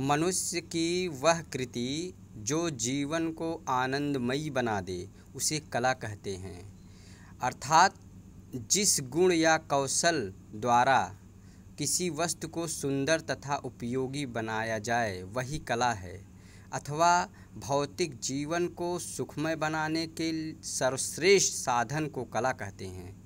मनुष्य की वह कृति जो जीवन को आनंदमयी बना दे, उसे कला कहते हैं। अर्थात जिस गुण या कौशल द्वारा किसी वस्तु को सुंदर तथा उपयोगी बनाया जाए, वही कला है। अथवा भौतिक जीवन को सुखमय बनाने के सर्वश्रेष्ठ साधन को कला कहते हैं।